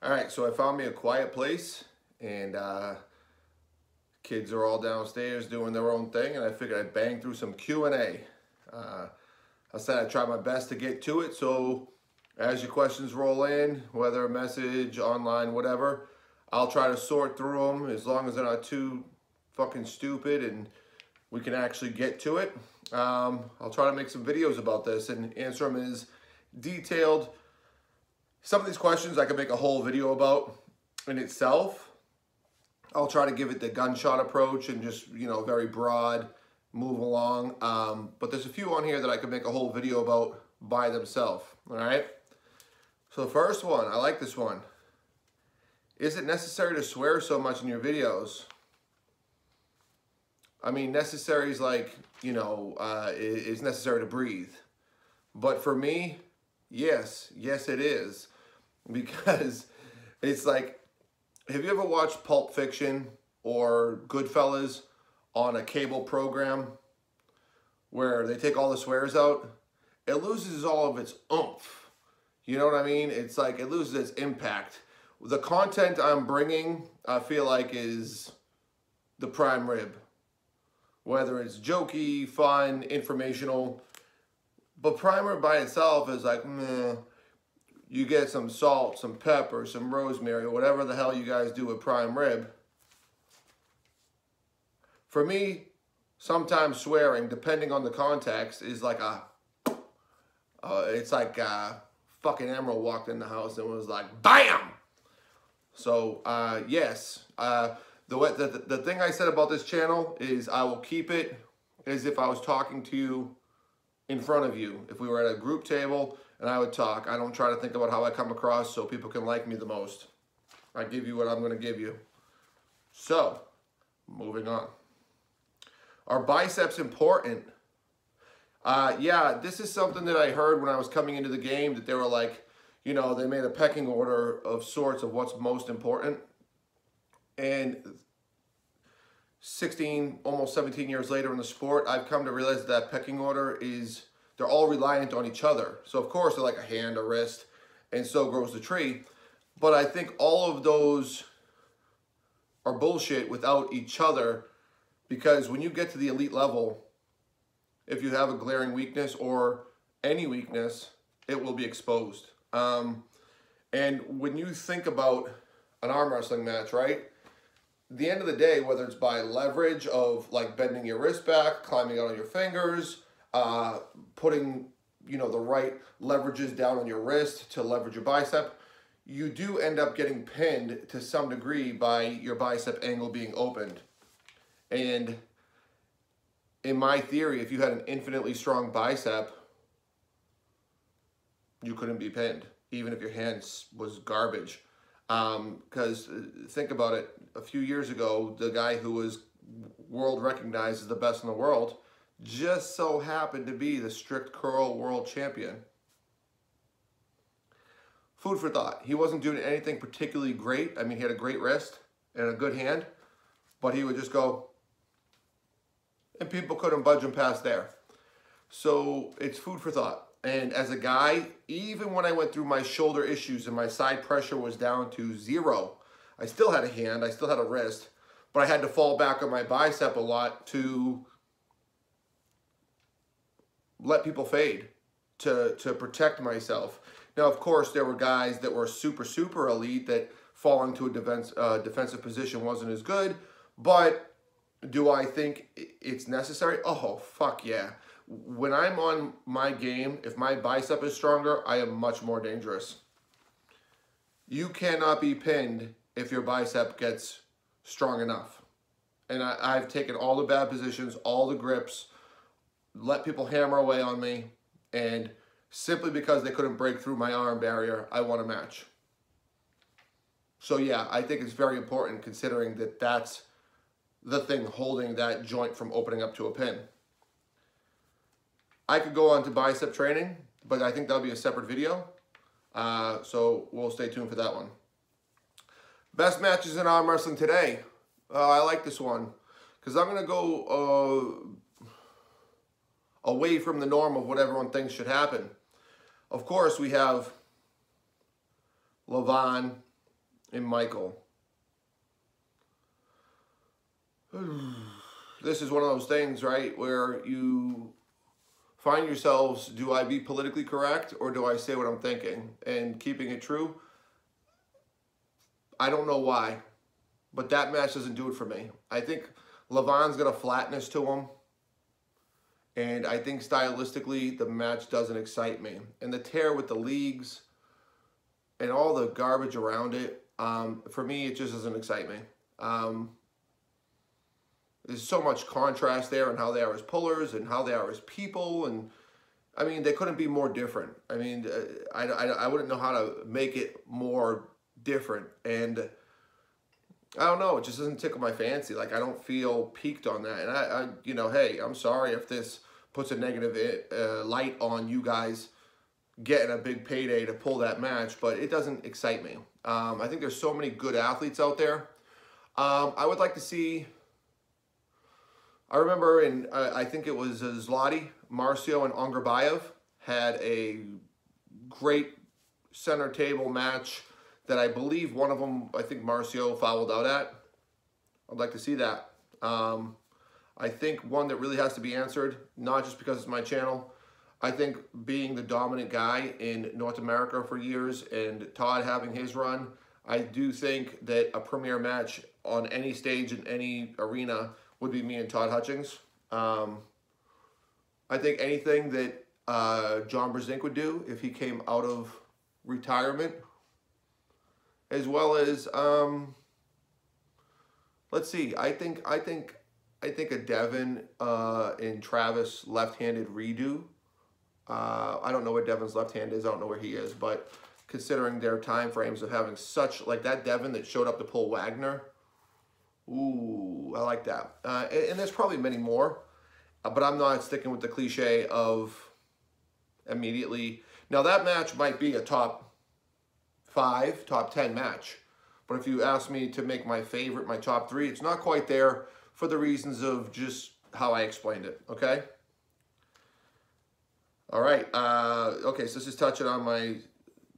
All right, so I found me a quiet place and uh, kids are all downstairs doing their own thing and I figured I'd bang through some Q&A. Uh, I said I'd try my best to get to it, so as your questions roll in, whether a message, online, whatever, I'll try to sort through them as long as they're not too fucking stupid and we can actually get to it. Um, I'll try to make some videos about this and answer them as detailed some of these questions I could make a whole video about in itself. I'll try to give it the gunshot approach and just, you know, very broad, move along. Um, but there's a few on here that I could make a whole video about by themselves, all right? So the first one, I like this one. Is it necessary to swear so much in your videos? I mean, necessary is like, you know, uh, is necessary to breathe. But for me, yes, yes it is because it's like, have you ever watched Pulp Fiction or Goodfellas on a cable program where they take all the swears out? It loses all of its oomph. You know what I mean? It's like it loses its impact. The content I'm bringing, I feel like, is the prime rib. Whether it's jokey, fun, informational. But primer by itself is like, meh you get some salt, some pepper, some rosemary, whatever the hell you guys do with prime rib. For me, sometimes swearing, depending on the context, is like a, uh, it's like uh, fucking Emeril walked in the house and was like, BAM! So, uh, yes, uh, the, the, the thing I said about this channel is I will keep it as if I was talking to you in front of you. If we were at a group table and I would talk. I don't try to think about how I come across so people can like me the most. I give you what I'm going to give you. So, moving on. Are biceps important? Uh, yeah, this is something that I heard when I was coming into the game that they were like, you know, they made a pecking order of sorts of what's most important. And 16, almost 17 years later in the sport, I've come to realize that pecking order is they're all reliant on each other. So of course they're like a hand, a wrist, and so grows the tree. But I think all of those are bullshit without each other because when you get to the elite level, if you have a glaring weakness or any weakness, it will be exposed. Um, and when you think about an arm wrestling match, right? The end of the day, whether it's by leverage of like bending your wrist back, climbing out on your fingers, uh, putting you know the right leverages down on your wrist to leverage your bicep, you do end up getting pinned to some degree by your bicep angle being opened. And in my theory, if you had an infinitely strong bicep, you couldn't be pinned, even if your hands was garbage. Because um, think about it, a few years ago, the guy who was world recognized as the best in the world just so happened to be the strict curl world champion. Food for thought. He wasn't doing anything particularly great. I mean, he had a great wrist and a good hand, but he would just go, and people couldn't budge him past there. So it's food for thought. And as a guy, even when I went through my shoulder issues and my side pressure was down to zero, I still had a hand, I still had a wrist, but I had to fall back on my bicep a lot to let people fade to, to protect myself. Now, of course, there were guys that were super, super elite that falling to a defense, uh, defensive position wasn't as good. But do I think it's necessary? Oh, fuck yeah. When I'm on my game, if my bicep is stronger, I am much more dangerous. You cannot be pinned if your bicep gets strong enough. And I, I've taken all the bad positions, all the grips, let people hammer away on me, and simply because they couldn't break through my arm barrier, I won a match. So yeah, I think it's very important considering that that's the thing holding that joint from opening up to a pin. I could go on to bicep training, but I think that'll be a separate video. Uh, so we'll stay tuned for that one. Best matches in arm wrestling today. Uh, I like this one because I'm going to go uh, away from the norm of what everyone thinks should happen. Of course, we have Levan and Michael. this is one of those things, right, where you find yourselves, do I be politically correct or do I say what I'm thinking? And keeping it true, I don't know why, but that match doesn't do it for me. I think Levan's got a flatness to him. And I think stylistically, the match doesn't excite me. And the tear with the leagues and all the garbage around it, um, for me, it just doesn't excite me. Um, there's so much contrast there and how they are as pullers and how they are as people. And I mean, they couldn't be more different. I mean, uh, I, I, I wouldn't know how to make it more different. And I don't know, it just doesn't tickle my fancy. Like, I don't feel peaked on that. And I, I you know, hey, I'm sorry if this puts a negative uh, light on you guys getting a big payday to pull that match, but it doesn't excite me. Um, I think there's so many good athletes out there. Um, I would like to see I remember in, uh, I think it was uh, Zloty, Marcio, and Ongarbaev had a great center table match that I believe one of them, I think Marcio fouled out at. I'd like to see that. Um, I think one that really has to be answered, not just because it's my channel. I think being the dominant guy in North America for years and Todd having his run, I do think that a premier match on any stage in any arena would be me and Todd Hutchings. Um, I think anything that uh, John Brzenk would do if he came out of retirement, as well as um, let's see. I think I think I think a Devon uh, and Travis left-handed redo. Uh, I don't know where Devon's left hand is. I don't know where he is, but considering their time frames of having such like that Devin that showed up to pull Wagner Ooh, I like that. Uh, and, and, there's probably many more, uh, but I'm not sticking with the cliche of immediately. Now that match might be a top five, top 10 match. But if you ask me to make my favorite, my top three, it's not quite there for the reasons of just how I explained it, okay? All right, uh, okay, so this is touching on my,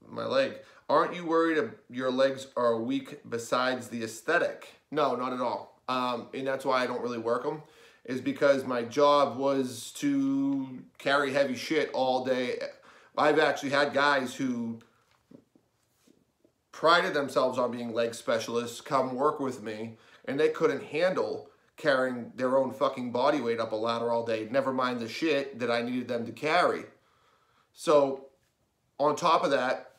my leg. Aren't you worried your legs are weak besides the aesthetic? No, not at all. Um, and that's why I don't really work them, is because my job was to carry heavy shit all day. I've actually had guys who prided themselves on being leg specialists come work with me, and they couldn't handle carrying their own fucking body weight up a ladder all day, never mind the shit that I needed them to carry. So, on top of that,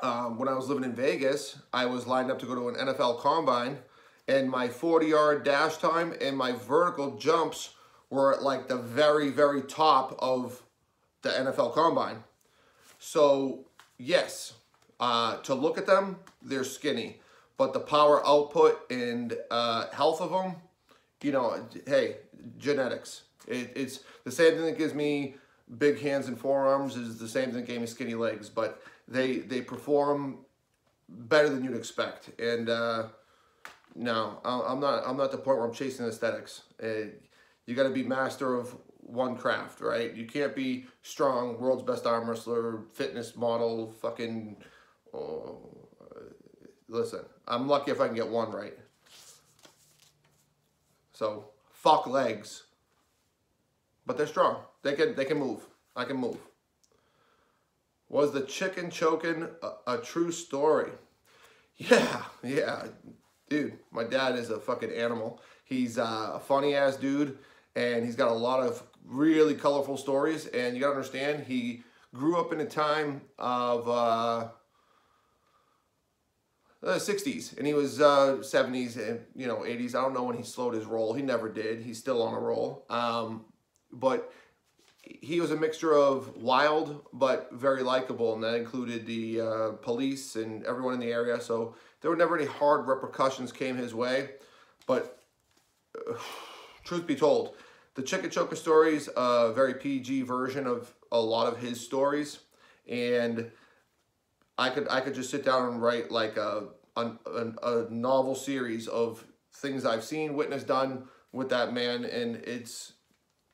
um, when I was living in Vegas, I was lined up to go to an NFL combine, and my 40 yard dash time and my vertical jumps were at like the very, very top of the NFL combine. So, yes, uh, to look at them, they're skinny, but the power output and uh, health of them, you know, hey, genetics. It, it's the same thing that gives me big hands and forearms is the same thing that gave me skinny legs, but they they perform better than you'd expect. And uh, no, I'm not. I'm not the point where I'm chasing aesthetics. Uh, you got to be master of one craft, right? You can't be strong, world's best arm wrestler, fitness model, fucking. Oh, listen, I'm lucky if I can get one right. So fuck legs, but they're strong. They can they can move. I can move. Was the chicken choking a, a true story? Yeah, yeah. Dude, my dad is a fucking animal. He's uh, a funny ass dude and he's got a lot of really colorful stories. And you gotta understand, he grew up in a time of uh, the 60s and he was uh, 70s and you know 80s. I don't know when he slowed his roll. He never did. He's still on a roll. Um, but he was a mixture of wild but very likable, and that included the uh, police and everyone in the area. So there were never any hard repercussions came his way. But uh, truth be told, the Chicken Choker stories a very PG version of a lot of his stories, and I could I could just sit down and write like a a, a novel series of things I've seen, witnessed, done with that man, and it's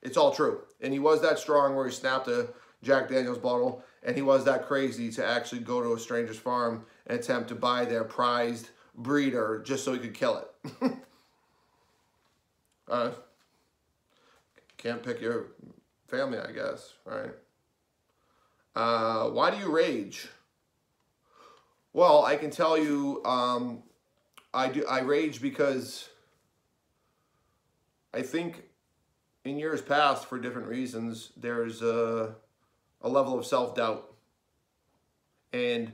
it's all true. And he was that strong where he snapped a Jack Daniels bottle and he was that crazy to actually go to a stranger's farm attempt to buy their prized breeder just so he could kill it. uh, can't pick your family, I guess, right? Uh, why do you rage? Well, I can tell you, um, I do. I rage because I think in years past, for different reasons, there's a, a level of self doubt, and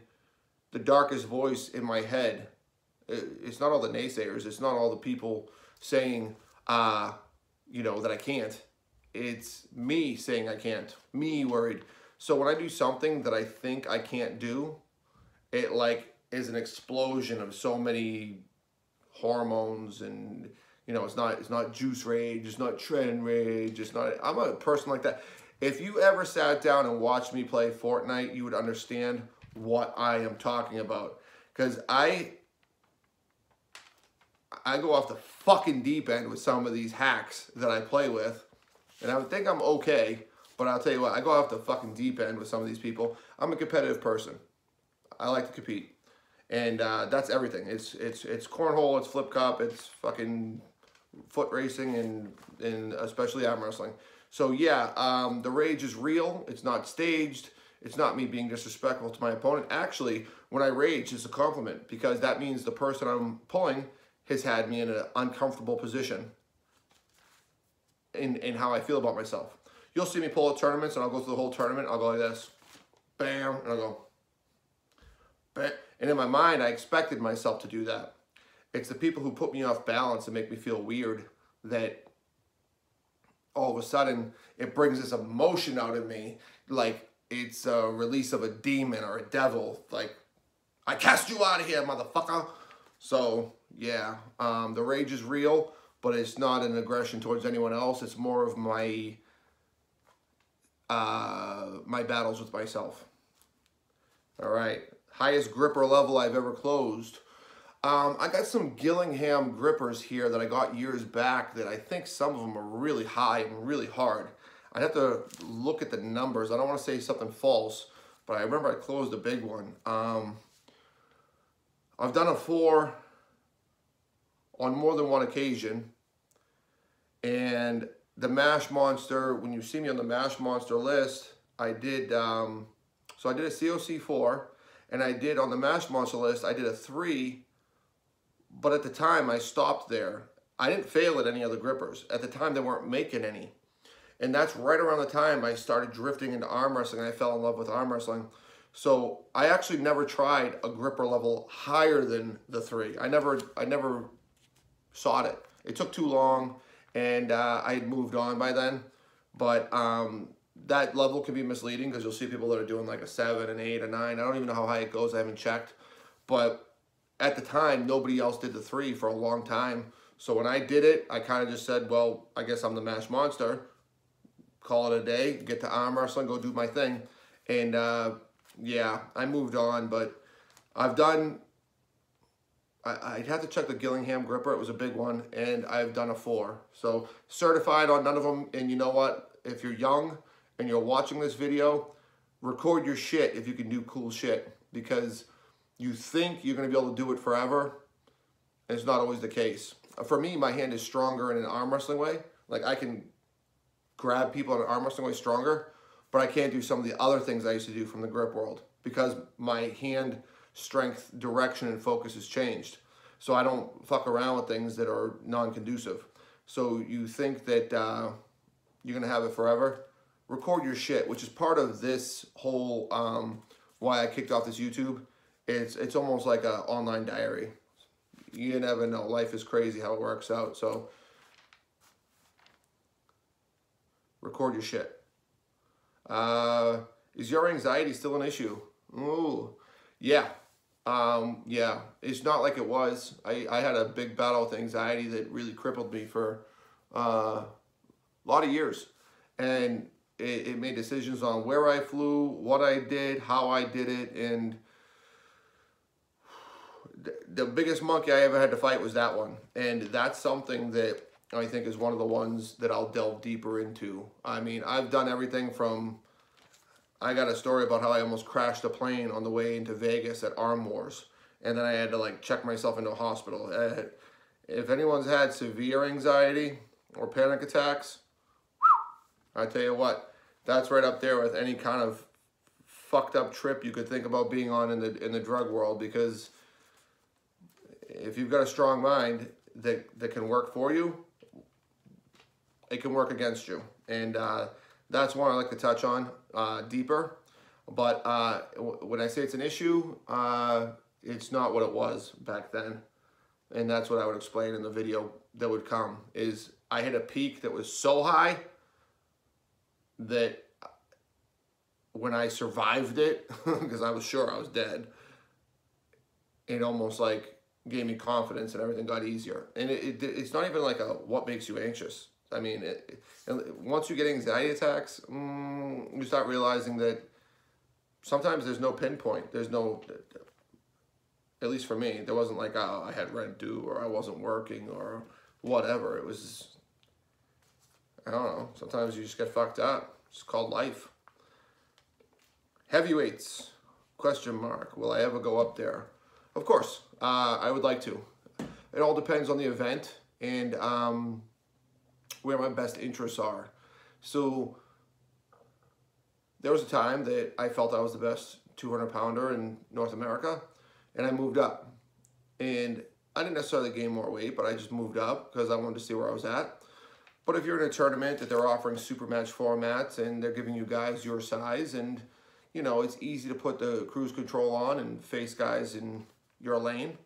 the darkest voice in my head. It's not all the naysayers. It's not all the people saying, uh, you know, that I can't. It's me saying I can't. Me worried. So when I do something that I think I can't do, it like is an explosion of so many hormones and you know it's not it's not juice rage it's not trend rage it's not i'm a person like that if you ever sat down and watched me play fortnite you would understand what i am talking about because i i go off the fucking deep end with some of these hacks that i play with and i would think i'm okay but i'll tell you what i go off the fucking deep end with some of these people i'm a competitive person i like to compete and uh, that's everything. It's it's it's cornhole, it's flip cup, it's fucking foot racing, and and especially arm wrestling. So yeah, um, the rage is real. It's not staged. It's not me being disrespectful to my opponent. Actually, when I rage, it's a compliment because that means the person I'm pulling has had me in an uncomfortable position in, in how I feel about myself. You'll see me pull at tournaments and I'll go through the whole tournament. I'll go like this, bam, and I'll go, bam. And in my mind, I expected myself to do that. It's the people who put me off balance and make me feel weird that all of a sudden it brings this emotion out of me like it's a release of a demon or a devil. Like, I cast you out of here, motherfucker. So, yeah, um, the rage is real, but it's not an aggression towards anyone else. It's more of my uh, my battles with myself. All right highest gripper level I've ever closed. Um, I got some Gillingham grippers here that I got years back that I think some of them are really high and really hard. I'd have to look at the numbers. I don't want to say something false, but I remember I closed a big one. Um, I've done a four on more than one occasion. And the Mash Monster, when you see me on the Mash Monster list, I did, um, so I did a COC 4 and I did on the Mash Monster list, I did a three, but at the time I stopped there. I didn't fail at any other grippers. At the time, they weren't making any. And that's right around the time I started drifting into arm wrestling. I fell in love with arm wrestling. So I actually never tried a gripper level higher than the three. I never, I never sought it. It took too long, and uh, I had moved on by then. But um, that level can be misleading because you'll see people that are doing like a seven, an eight, a nine. I don't even know how high it goes. I haven't checked. But at the time, nobody else did the three for a long time. So when I did it, I kind of just said, well, I guess I'm the mash monster. Call it a day, get to arm wrestling, go do my thing. And uh, yeah, I moved on, but I've done, I, would have to check the Gillingham gripper. It was a big one, and I've done a four. So certified on none of them. And you know what? If you're young, and you're watching this video, record your shit if you can do cool shit because you think you're going to be able to do it forever. And it's not always the case. For me, my hand is stronger in an arm wrestling way. Like I can grab people in an arm wrestling way stronger, but I can't do some of the other things I used to do from the grip world because my hand strength, direction, and focus has changed. So I don't fuck around with things that are non-conducive. So you think that uh, you're gonna have it forever record your shit, which is part of this whole um, why I kicked off this YouTube. It's it's almost like an online diary. You never know. Life is crazy how it works out. So record your shit. Uh, is your anxiety still an issue? Ooh, yeah. Um, yeah, it's not like it was. I, I had a big battle with anxiety that really crippled me for uh, a lot of years. And it, it, made decisions on where I flew, what I did, how I did it, and the biggest monkey I ever had to fight was that one. And that's something that I think is one of the ones that I'll delve deeper into. I mean, I've done everything from I got a story about how I almost crashed a plane on the way into Vegas at Arm. And then I had to like check myself into a hospital. If anyone's had severe anxiety or panic attacks, I tell you what, that's right up there with any kind of fucked up trip you could think about being on in the in the drug world because if you've got a strong mind that that can work for you, it can work against you, and uh, that's one I like to touch on uh, deeper. But uh, when I say it's an issue, uh, it's not what it was back then, and that's what I would explain in the video that would come. Is I hit a peak that was so high that when I survived it, because I was sure I was dead, it almost like gave me confidence and everything got easier. And it, it it's not even like a what makes you anxious. I mean, it, once you get anxiety attacks, mm, you start realizing that sometimes there's no pinpoint. There's no, at least for me, there wasn't like, oh, I had rent due or I wasn't working or whatever. It was, I don't know. Sometimes you just get fucked up. It's called life. Heavyweights, question mark. Will I ever go up there? Of course, uh, I would like to. It all depends on the event and um, where my best interests are. So there was a time that I felt I was the best 200 pounder in North America and I moved up. And I didn't necessarily gain more weight, but I just moved up because I wanted to see where I was at. But if you're in a tournament that they're offering super match formats and they're giving you guys your size and you know, it's easy to put the cruise control on and face guys in your lane.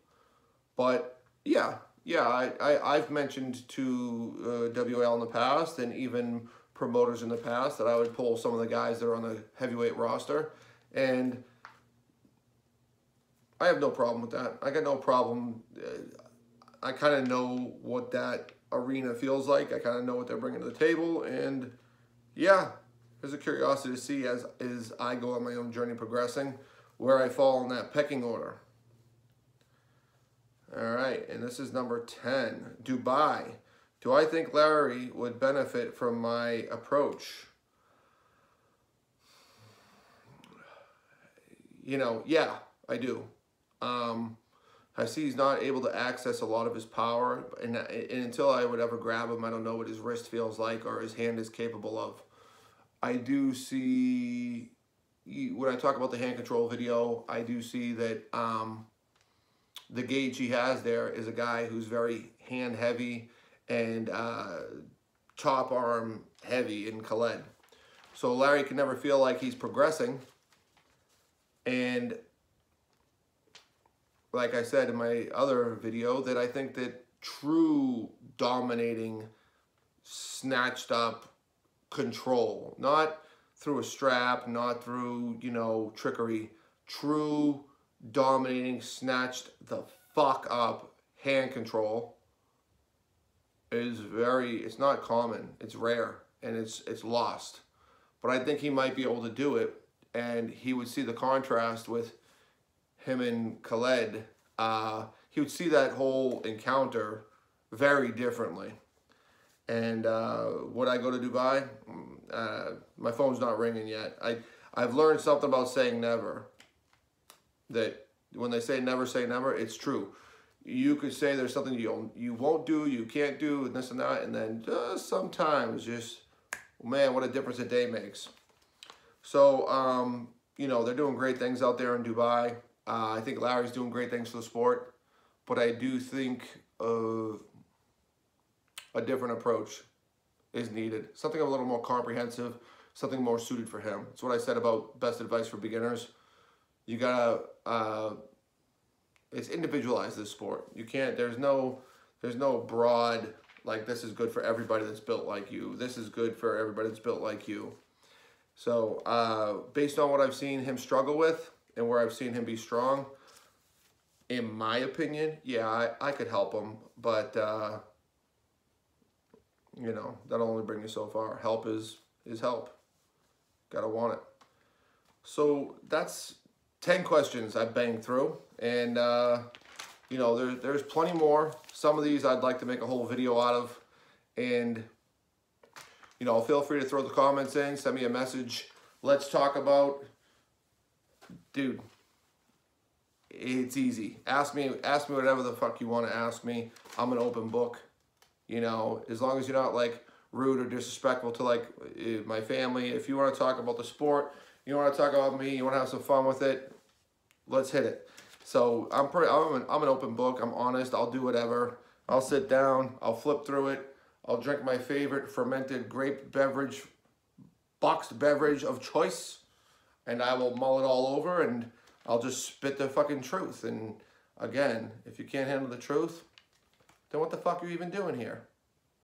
But yeah, yeah, I, I, I've mentioned to uh, WL in the past and even promoters in the past that I would pull some of the guys that are on the heavyweight roster. And I have no problem with that. I got no problem. Uh, I kind of know what that arena feels like. I kind of know what they're bringing to the table. And yeah, there's a curiosity to see as, as I go on my own journey progressing where I fall in that pecking order. All right, and this is number 10, Dubai. Do I think Larry would benefit from my approach? You know, yeah, I do. Um, I see he's not able to access a lot of his power, and, and until I would ever grab him, I don't know what his wrist feels like or his hand is capable of. I do see, when I talk about the hand control video, I do see that um, the gauge he has there is a guy who's very hand heavy and uh, top arm heavy in Khaled. So Larry can never feel like he's progressing. And like I said in my other video, that I think that true dominating, snatched up control, not through a strap, not through, you know, trickery, true dominating, snatched the fuck up hand control is very, it's not common, it's rare, and it's, it's lost. But I think he might be able to do it, and he would see the contrast with him and Khaled. Uh, he would see that whole encounter very differently. And uh, would I go to Dubai? Mm, uh, my phone's not ringing yet. I, I've learned something about saying never that when they say never say never, it's true. You could say there's something you you won't do, you can't do, and this and that, and then just sometimes just, man, what a difference a day makes. So, um, you know, they're doing great things out there in Dubai. Uh, I think Larry's doing great things for the sport, but I do think uh, a different approach is needed. Something a little more comprehensive, something more suited for him. It's what I said about best advice for beginners you gotta uh, it's individualized this sport. You can't there's no there's no broad like this is good for everybody that's built like you. This is good for everybody that's built like you. So uh, based on what I've seen him struggle with and where I've seen him be strong, in my opinion, yeah, I, I could help him, but uh, you know, that'll only bring you so far. Help is is help. Gotta want it. So that's 10 questions I've banged through. And, uh, you know, there, there's plenty more. Some of these I'd like to make a whole video out of. And, you know, feel free to throw the comments in, send me a message Let's talk about, dude. It's easy. Ask me, ask me whatever the fuck you want to ask me. I'm an open book. You know, as long as you're not like rude or disrespectful to like eh, my family. If you want to talk about the sport, you want to talk about me, you want to have some fun with it, let's hit it. So I'm pretty, I'm an, I'm an open book. I'm honest. I'll do whatever. I'll sit down. I'll flip through it. I'll drink my favorite fermented grape beverage, boxed beverage of choice, and I will mull it all over and I'll just spit the fucking truth. And again, if you can't handle the truth, then what the fuck are you even doing here?